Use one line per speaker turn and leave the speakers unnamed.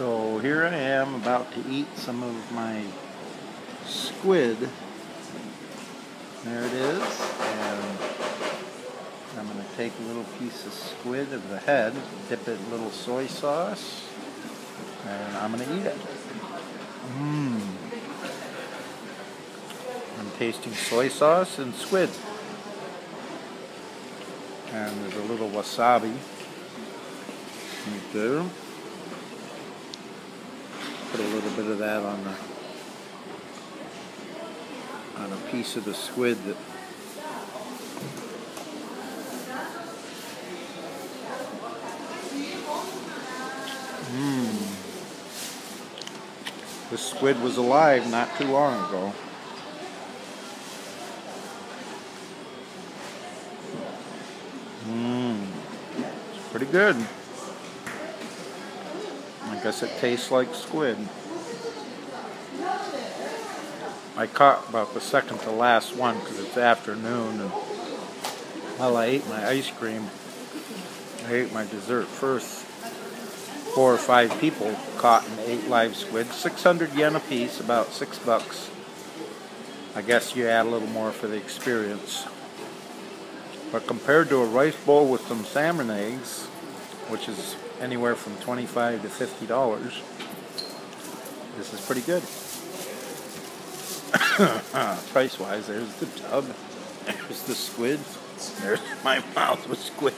So here I am about to eat some of my squid. There it is. And I'm going to take a little piece of squid of the head, dip it in a little soy sauce, and I'm going to eat it. Mmm. I'm tasting soy sauce and squid. And there's a little wasabi right there. Put a little bit of that on the on a piece of the squid that Mmm. This squid was alive not too long ago. Mmm. It's pretty good. Guess it tastes like squid. I caught about the second to last one because it's afternoon and while I ate my ice cream, I ate my dessert first. Four or five people caught and ate live squid. 600 yen a piece, about six bucks. I guess you add a little more for the experience. But compared to a rice bowl with some salmon eggs, which is anywhere from 25 to 50 dollars. This is pretty good. Price wise, there's the tub, there's the squid, there's my mouth with squid.